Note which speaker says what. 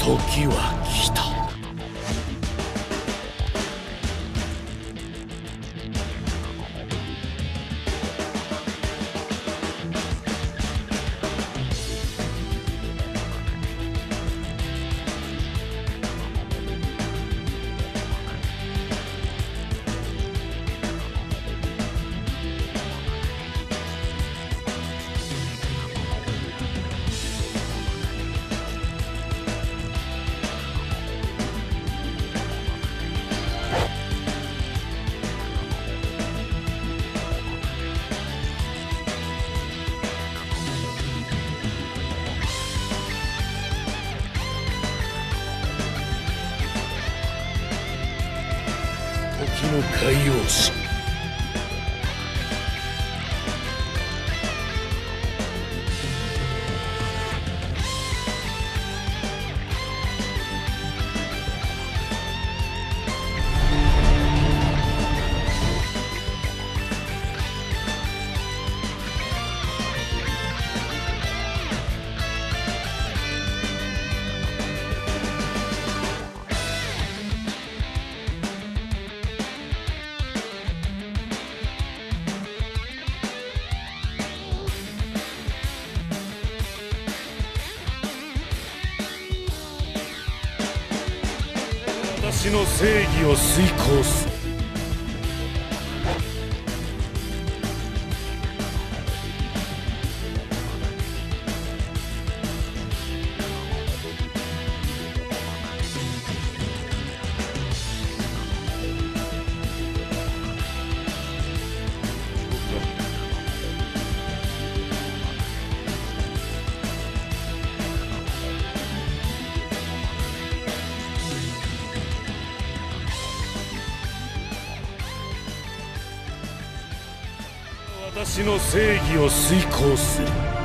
Speaker 1: 時は来た。の海洋史。私の正義を遂行す私の正義を遂行する。